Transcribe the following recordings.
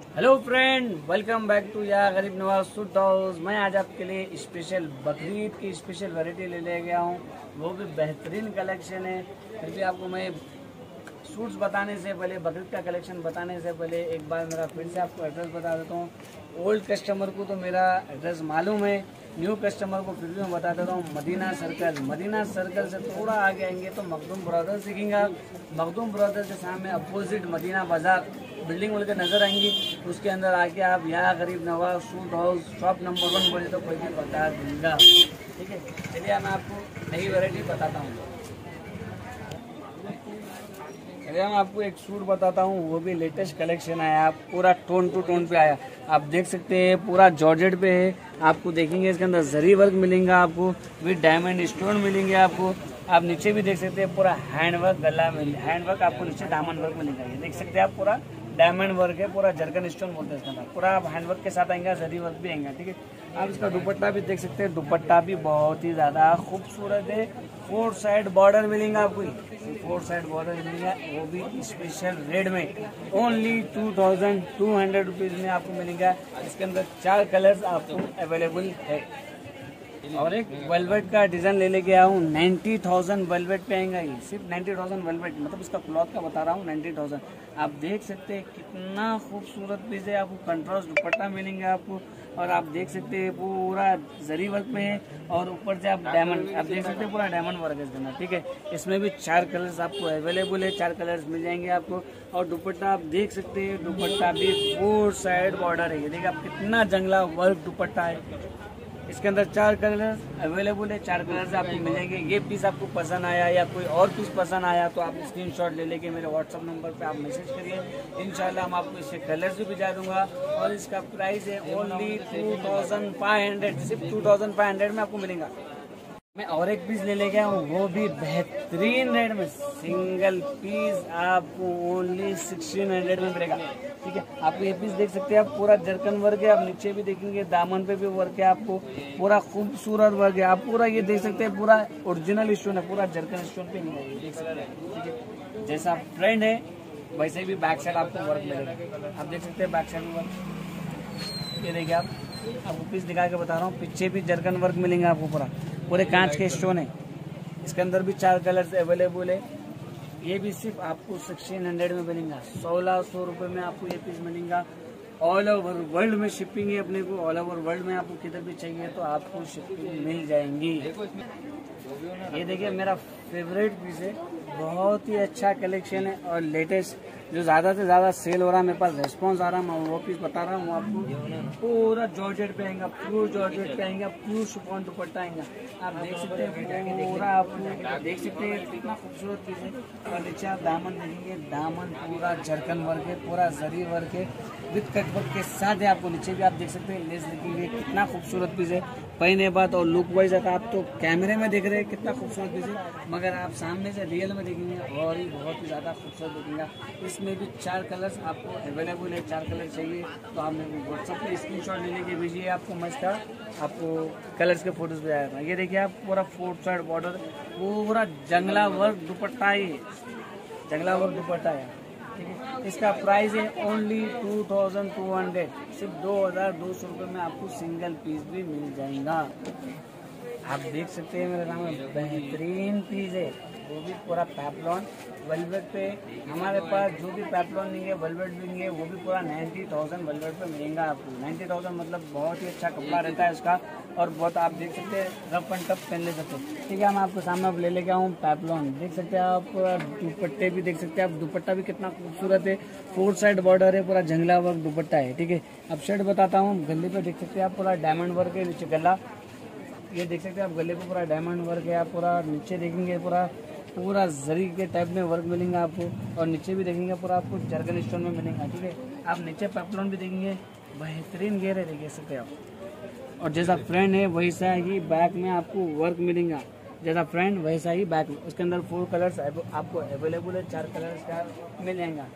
Hello friend welcome back to या Garib Nawaz suit house मैं आज आपके लिए स्पेशल बकरीद की स्पेशल वैरायटी ले ले गया हूँ। वो भी बेहतरीन कलेक्शन है। फिर भी आपको मैं सूट्स बताने से पहले, बकरीद का कलेक्शन बताने से पहले एक बार मेरा फिर से आपको एड्रेस बता देता हूँ। ओल्ड कस्टमर को तो मेरा एड्रेस मालूम है। न्यू कस्टमर को फिर भी मैं बता देता हूँ। मदीना सर्कल मदीना सर्कल से थोड़ा आगे आएँगे तो मखदूम ब्रदर्स दिखेंगे। मखदूम ब्रदर्स के सामने अपोजिट मदीना बाज़ार। बिल्डिंग बोल के नज़र आएँगी, उसके अंदर आके आप यहाँ Garib Nawaz suit house shop number one बोले तो कोई भी बता दूँगा। ठीक है? चलिए, मैं आपको नई वैरायटी बताता हूँ। चलिए, मैं आपको एक सूट बताता हूँ, वो भी लेटेस्ट कलेक्शन आया, आप पूरा टोन टू टोन पे आया। आप देख सकते हैं, पूरा जॉर्जेट पे है। आपको देखेंगे, इसके अंदर जरी वर्क मिलेगा आपको विद डायमंड स्टोन मिलेंगे आपको। आप नीचे भी देख सकते हैं, पूरा हैंडवर्क गला मिल हैंडवर्क आपको नीचे दामन वर्क मिलेगा। ये देख सकते हैं आप पूरा डायमंड वर्क है, पूरा जर्कन स्टोन बोलते हैं इसके पूरा आप हैंडवर्क के साथ आएँगे, जरी वर्क भी आएँगे, ठीक है? आप इसका दुपट्टा भी देख सकते हैं, दुपट्टा भी बहुत ही ज़्यादा खूबसूरत है। फोर साइड बॉर्डर मिलेगा आपको। फोर साइड बॉर्डर मिलेगा, वो भी स्पेशल रेड में। Only two thousand two hundred rupees में आपको मिलेगा। इसके अंदर चार कलर्स आपको अवेलेबल है। और एक वेलवेट का डिज़ाइन ले लेके आया हूँ नाइन्टी थाउज़ेंड वेलवेट पे आएगा ये, सिर्फ़ नाइन्टी थाउज़ेंड वेलवेट मतलब इसका क्लॉथ का बता रहा हूँ नाइन्टी थाउज़ेंड आप देख सकते हैं कितना खूबसूरत पीस है, आपको कंट्रास्ट दुपट्टा मिलेंगे आपको, और आप देख सकते हैं पूरा जरी वर्क में है, और ऊपर से आप डायमंड आप देख सकते हैं पूरा डायमंड वर्क है ठीक है? इसमें भी चार कलर्स आपको अवेलेबल है, चार कलर्स मिल जाएँगे आपको, और दुपट्टा आप देख सकते हैं, दुपट्टा भी फोर साइड बॉर्डर है, ये देखिए आप कितना जंगला वर्क दुपट्टा है। इसके अंदर चार कलर अवेलेबल है, चार कलर आपको मिलेंगे ये पीस आपको पसंद आया या कोई और पीस पसंद आया तो आप स्क्रीन शॉट ले लेके मेरे व्हाट्सअप नंबर पे आप मैसेज करिए। इंशाल्लाह हम आपको इसके कलर भी भिजा दूँगा और इसका प्राइस है only two thousand five hundred सिर्फ़ टू थाउज़ेंड फाइव हंड्रेड में आपको मिलेगा। मैं और एक पीस ले लेके हूँ, वो भी बेहतरीन रेट में। सिंगल पीस आपको ओनली सिक्सटीन हंड्रेड में मिलेगा। ठीक है? आप ये पीस देख सकते हैं, आप पूरा जरकन वर्क है, आप नीचे भी देखेंगे, दामन पे भी वर्क है आपको, पूरा खूबसूरत वर्क है। आप पूरा ये देख सकते हैं, पूरा ओरिजिनल स्टोन है, पूरा जरकन स्टोन पे है, देख सकते हैं। ठीक है? जैसा फ्रेंड है, वैसे भी बैक साइड आपको वर्क मिलेगा। आप देख सकते हैं बैक साइड में वर्क ये देखिए आप, आपको पीस दिखा के बता रहा हूँ, पीछे भी जरकन वर्क मिलेंगे आपको पूरा। पूरे कांच के स्टोन है। इसके अंदर भी चार कलर्स अवेलेबल है। ये भी सिर्फ़ आपको सिक्सटीन हंड्रेड में मिलेगा सोलह सौ रुपये में आपको ये पीस मिलेगा ऑल ओवर वर्ल्ड में शिपिंग है अपने को। ऑल ओवर वर्ल्ड में आपको किधर भी चाहिए तो आपको शिपिंग मिल जाएँगी। ये देखिए, मेरा फेवरेट पीस है। बहुत ही अच्छा कलेक्शन है और लेटेस्ट जो ज़्यादा से ज़्यादा सेल हो रहा है, मेरे पास रेस्पॉन्स आ रहा है, मैं वो पीस बता रहा हूँ आपको। पूरा जॉर्जेट पे आएगा प्योर जॉर्जेट पे आएगा प्योर सुपॉन दुपट्टा आएगा। आप देख सकते हैं, पूरा आप देख सकते हैं, कितना खूबसूरत पीस है। और नीचे आप दामन देखेंगे दामन पूरा जरकन वर्क है, पूरा जरी वर्क है। विथ कट वर्क के साथ है आपको नीचे भी आप देख सकते हैं लेस देखेंगे, कितना खूबसूरत पीस है। पहने बात और लुक वाइज अगर आप तो कैमरे में देख रहे हैं, कितना खूबसूरत है मगर आप सामने से रियल में देखेंगे और ही बहुत ही ज़्यादा खूबसूरत दिखेगा। इसमें भी चार कलर्स आपको अवेलेबल है, चार कलर चाहिए। तो आप मेरे व्हाट्सअप पर स्क्रीन शॉट ले लेके भेजिए, आपको मस्त का आपको कलर्स के फ़ोटोज़ भी आएगा ये देखिए आप, पूरा फोर्थ साइड बॉर्डर पूरा जंगला वर्क दुपट्टा ही जंगला वर्क दुपट्टा है। ठीक है इसका प्राइस है only two thousand two hundred सिर्फ़ दो हज़ार दो सौ रुपये में आपको सिंगल पीस भी मिल जाएगा। आप देख सकते हैं मेरे नाम बेहतरीन पीस है। वो भी पूरा पैपलॉन वेलवेट पे। हमारे पास जो भी पैपलॉन नहीं है वेलवेट भी नहीं है वो भी पूरा नाइन्टी थाउज़ेंड वेलवेट पे मिलेगा आपको। नाइन्टी थाउज़ेंड मतलब बहुत ही अच्छा कपड़ा रहता है उसका और बहुत आप देख सकते हैं रफ एंड टफ पहन ले सकते हैं। ठीक है मैं आपको सामने अब ले लेके आऊँ पैपलॉन देख सकते हैं आप पूरा दुपट्टे भी देख सकते हैं आप। दुपट्टा भी कितना खूबसूरत है। फोर साइड बॉर्डर है पूरा जंगला वर्क दुपट्टा है ठीक है। अब शर्ट बताता हूँ गले पे देख सकते हैं आप पूरा डायमंड वर्क है नीचे गला। ये देख सकते हैं आप गले पे पूरा डायमंड वर्क है आप पूरा नीचे देखेंगे पूरा। पूरा जरी के टाइप में वर्क मिलेगा आपको, और नीचे भी देखेंगे पूरा आपको जर्गन स्टोन में मिलेगा, ठीक है? आप नीचे पेपलॉन भी देखेंगे, बेहतरीन गेयर है, देख सकते हैं आप। और जैसा फ्रेंड है वैसा ही बैक में आपको वर्क मिलेगा। जैसा फ्रेंड वैसा ही बैक में। उसके अंदर फोर कलर्स आपको अवेलेबल है, चार कलर्स का मिल जाएगा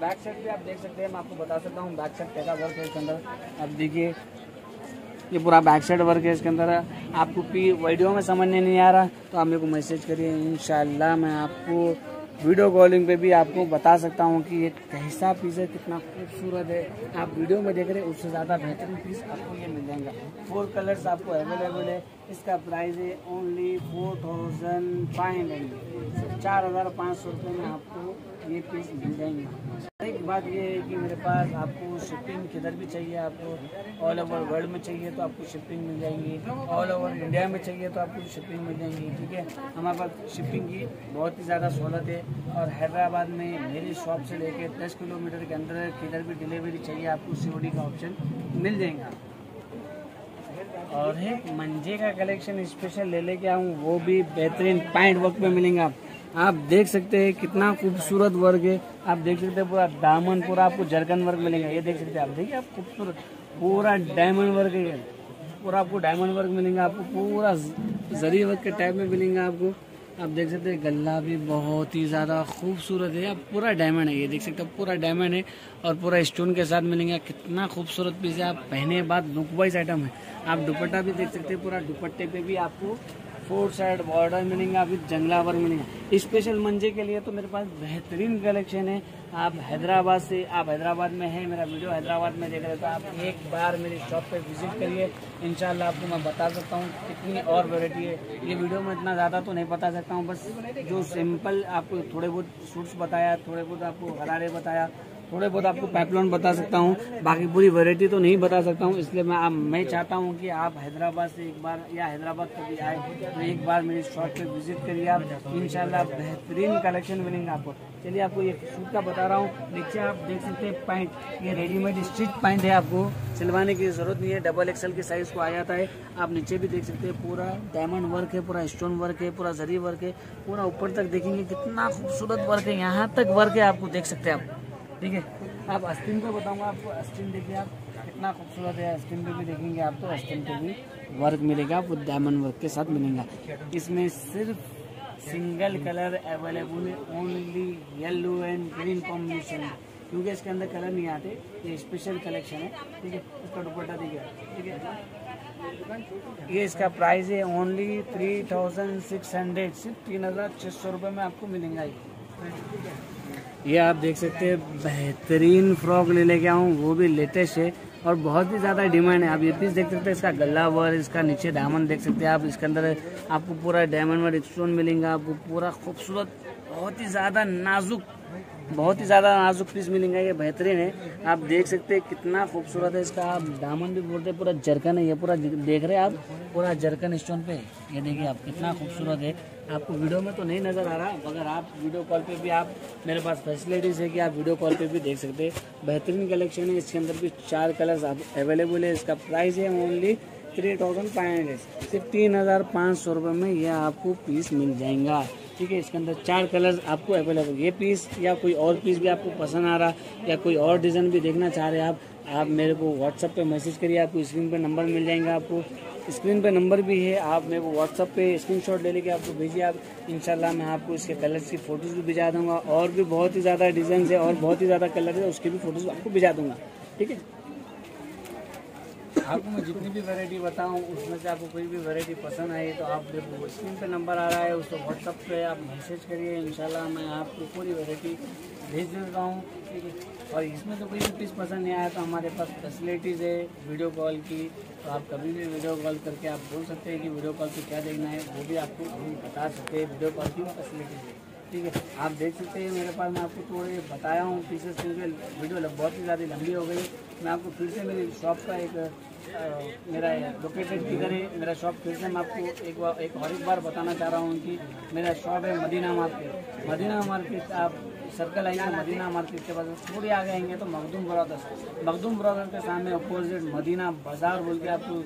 बैक साइड भी आप देख सकते हैं, मैं आपको बता सकता हूँ बैक साइड कैसा वर्क है इसके अंदर। आप देखिए ये पूरा बैक साइड वर्क है इसके अंदर। आपको वीडियो में समझने नहीं आ रहा तो आप मेरे को मैसेज करिए इन मैं आपको वीडियो कॉलिंग पे भी आपको बता सकता हूँ कि ये कैसा पीस है, कितना खूबसूरत है। आप वीडियो में देख रहे हैं, उससे ज़्यादा बेहतरीन पीस आपको ये मिल जाएगा। फोर कलर्स आपको अवेलेबल है, इसका प्राइस है only four thousand five hundred चार हज़ार पाँच सौ रुपये में आपको ये पीस मिल जाएँगे। एक बात ये है कि मेरे पास आपको शिपिंग किधर भी चाहिए, आपको ऑल ओवर वर्ल्ड में चाहिए तो आपको शिपिंग मिल जाएँगी ऑल ओवर इंडिया में चाहिए तो आपको शिपिंग मिल जाएँगी, ठीक है? हमारे पास शिपिंग की बहुत ही ज़्यादा सहूलत है और हैदराबाद में मेरी शॉप से लेके दस किलोमीटर के अंदर किधर भी डिलीवरी चाहिए, आपको सी का ऑप्शन मिल जाएगा। और है मंजे का कलेक्शन स्पेशल ले लेके आऊँ, वो भी बेहतरीन पैंट वर्क में मिलेंगे आप। आप देख सकते हैं कितना खूबसूरत वर्ग है। आप देख सकते हैं पूरा दामन पूरा आपको जरकन वर्ग मिलेगा। ये देख सकते हैं आप। देखिए आप खूबसूरत। पूरा डायमंड वर्ग है। पूरा आपको डायमंड वर्क मिलेगा, आपको पूरा जरी वर्क के टाइप में मिलेगा आपको। आप देख सकते हैं गला भी बहुत ही ज़्यादा खूबसूरत है। आप पूरा डायमंड है। ये देख सकते हैं पूरा डायमंड है और पूरा स्टोन के साथ मिलेंगे। कितना खूबसूरत पीस है। आप पहने बाद लुक वाइज आइटम है। आप दुपट्टा भी देख सकते हैं, पूरा दुपट्टे पे भी आपको फोर साइड बॉर्डर मिलेंगे आपकी जंगला वर्क मिलेंगे स्पेशल मंजे के लिए तो मेरे पास बेहतरीन कलेक्शन है। आप हैदराबाद से, आप हैदराबाद में हैं, मेरा वीडियो हैदराबाद में देख रहे तो आप एक बार मेरी शॉप पे विज़िट करिए। इंशाल्लाह आपको मैं बता सकता हूँ कितनी और वेराइटी है। ये वीडियो में इतना ज़्यादा तो नहीं बता सकता हूँ, बस जो सिंपल आपको थोड़े बहुत सूट्स बताया, थोड़े बहुत आपको हरारे बताया थोड़े बहुत आपको पाइपलाइन बता सकता हूँ। बाकी पूरी वैरायटी तो नहीं बता सकता हूँ, इसलिए मैं आप, मैं चाहता हूँ कि आप हैदराबाद से एक बार या हैदराबाद कभी आए तो एक बार मेरी शॉप पे विज़िट करिए आप। इंशाल्लाह बेहतरीन कलेक्शन मिलेंगे आपको। चलिए, आपको ये सूट का बता रहा हूँ। नीचे आप देख सकते हैं पैंट ये रेडीमेड स्ट्रीट पैंट है आपको। सिलवाने की ज़रूरत नहीं है डबल एक्सल के साइज़ को आ जाता है। आप नीचे भी देख सकते हैं, पूरा डायमंड वर्क है, पूरा स्टोन वर्क है, पूरा जरी वर्क है। पूरा ऊपर तक देखेंगे, कितना खूबसूरत वर्क है, यहाँ तक वर्क है, आपको देख सकते हैं आप। ठीक है? आप अस्तिन पे बताऊँगा आपको। अस्तिन देखिए आप कितना खूबसूरत है। अस्तिन पे भी देखेंगे आप तो अस्तिन पे भी। वर्क मिलेगा वो डायमंड वर्क के साथ मिलेगा। इसमें सिर्फ़ सिंगल कलर अवेलेबल है only yellow and green combination क्योंकि इसके अंदर कलर नहीं आते ये स्पेशल कलेक्शन है। ठीक है? इसका दुपट्टा देखिए ठीक है? ये इसका प्राइस है only three thousand six hundred सिर्फ़ तीन हज़ार छः सौ रुपये में आपको मिलेगा ये। ये आप देख सकते हैं, बेहतरीन फ्रॉक ले लेके आऊँ, वो भी लेटेस्ट है और बहुत ही ज़्यादा डिमांड है। आप ये पीस देख सकते हैं, इसका गला वर्क इसका नीचे डायमंड देख सकते हैं आप, इसके अंदर आपको पूरा डायमंड वर्क स्टोन मिलेंगे, आपको पूरा खूबसूरत, बहुत ही ज़्यादा नाजुक बहुत ही ज़्यादा नाजुक पीस मिलेंगे, ये बेहतरीन है। आप देख सकते हैं कितना खूबसूरत है इसका। आप दामन भी बोलते हैं, पूरा जरकन है, ये पूरा देख रहे हैं आप? पूरा जरकन स्टोन पे। ये देखिए आप, कितना खूबसूरत है। आपको वीडियो में तो नहीं नज़र आ रहा, मगर आप वीडियो कॉल पे भी आप, मेरे पास फैसिलिटीज़ है कि आप वीडियो कॉल पे भी देख सकते हैं। बेहतरीन कलेक्शन है, इसके अंदर भी चार कलर्स अवेलेबल है। इसका प्राइस है only three thousand five hundred सिर्फ़ तीन हज़ार पाँच सौ रुपये में यह आपको पीस मिल जाएगा। ठीक है, इसके अंदर चार कलर्स आपको अवेलेबल ये पीस या कोई और पीस भी आपको पसंद आ रहा या कोई और डिज़ाइन भी देखना चाह रहे हैं आप आप मेरे को व्हाट्सअप पे मैसेज करिए, आपको स्क्रीन पे नंबर मिल जाएगा आपको। स्क्रीन पे नंबर भी है, आप मेरे को व्हाट्सअप पे स्क्रीनशॉट ले लेके आपको भेजिए आप। इंशाल्लाह मैं आपको इसके कलर्स की फ़ोटोज़ भी भिजा दूँगा और भी बहुत ही ज़्यादा डिज़ाइन है और बहुत ही ज़्यादा कलर है, उसकी भी फ़ोटोज़ आपको भिजा दूँगा। ठीक है? आपको मैं जितनी भी वैरायटी बताऊँ, उसमें से आपको कोई भी वैरायटी पसंद आई तो आप देखो स्क्रीन पे नंबर आ रहा है, उसको व्हाट्सअप पे आप मैसेज करिए, इंशाल्लाह मैं आपको पूरी वैरायटी भेज देता हूँ। ठीक है और इसमें तो कोई भी पीस पसंद नहीं आया तो हमारे पास फैसिलिटीज़ है वीडियो कॉल की। तो आप कभी भी वीडियो कॉल करके आप बोल सकते हैं कि वीडियो कॉल पर क्या देखना है, वो भी आपको हम बता सकते हैं वीडियो कॉल की फैसिलिटीज़ है। ठीक है, आप देख सकते हैं मेरे पास, मैं आपको थोड़े बताया हूँ पीसेस क्योंकि वीडियो बहुत ही ज़्यादा लंबी हो गई। मैं आपको फिर से मेरी शॉप का एक आ, मेरा लोकेटेड किधर है? मेरा शॉप फिर से मैं आपको एक बार एक और एक बार बताना चाह रहा हूँ कि मेरा शॉप है मदीना मार्केट मदीना मार्केट आप सर्कल आएँगे मदीना मार्केट के पास थोड़ी आगे आएँगे तो मखदूम ब्रदर्स मखदूम ब्रदर्स के सामने अपोजिट मदीना बाज़ार बोल के आपको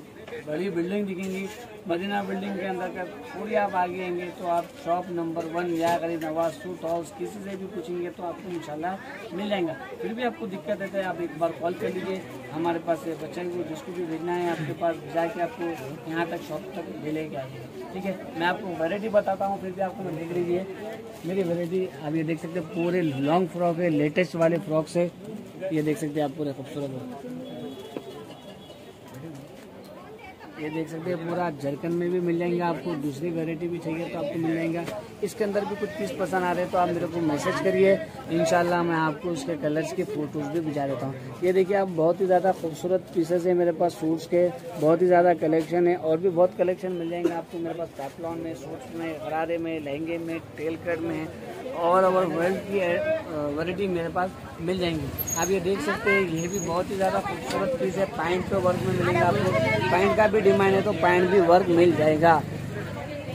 बड़ी बिल्डिंग दिखेंगी। मदीना बिल्डिंग के अंदर का पूरी आप आगे आएँगे तो आप शॉप नंबर वन या करीब नवाज़ सूट हाउस किसी से भी पूछेंगे तो आपको इंशाल्लाह मिल जाएगा फिर भी आपको दिक्कत है तो आप एक बार कॉल कर लीजिए। हमारे पास बच्चे को जिसको भी भेजना है आपके पास जाके आपको यहाँ तक शॉप तक ले लेके आइए ठीक है? मैं आपको वेराइटी बताता हूँ, फिर भी आपको देख लीजिए। मेरी वेराइटी आप ये देख सकते हैं, पूरे लॉन्ग फ्रॉक है लेटेस्ट वाले फ्रॉक्स है। ये देख सकते हैं आप पूरे खूबसूरत। ये देख सकते हैं, पूरा झरकन में भी मिल जाएँगे आपको, दूसरी वेरायटी भी चाहिए तो आपको मिल जाएगा। इसके अंदर भी कुछ पीस पसंद आ रहे हैं तो आप मेरे को मैसेज करिए। इनशाला मैं आपको उसके कलर्स की फ़ोटोज़ भी भिजा देता हूँ। ये देखिए, आप बहुत ही ज़्यादा खूबसूरत पीसेस है मेरे पास सूट्स के। बहुत ही ज़्यादा कलेक्शन है और भी बहुत कलेक्शन मिल जाएँगे आपको मेरे पास पैपलॉन में सूट्स में गरारे में, लहंगे में टेल कट में। और ओवर वर्ल्ड की वैरायटी मेरे पास मिल जाएँगी। आप ये देख सकते हैं, ये भी बहुत ही ज़्यादा खूबसूरत पीस है। पैंट पे वर्क में मिलेगा आपको। पैंट का भी डिमांड है तो पैंट भी वर्क मिल जाएगा।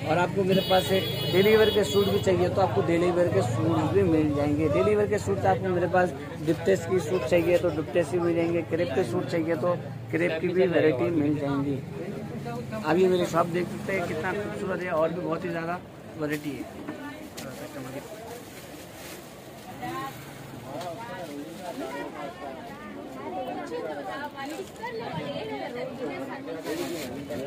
और आपको मेरे पास एक डेली के सूट भी चाहिए तो आपको डेली के सूट भी मिल जाएँगे। डेली के सूट आपको मेरे पास डिप्टेस की सूट चाहिए तो डिप्टेस भी मिल जाएँगे। क्रेप के सूट चाहिए तो क्रेप की भी वैरायटी मिल जाएँगी। आप ये मेरी शॉप देख सकते हैं, कितना खूबसूरत है और भी बहुत ही ज़्यादा वैरायटी है। La misma manera que se el de la.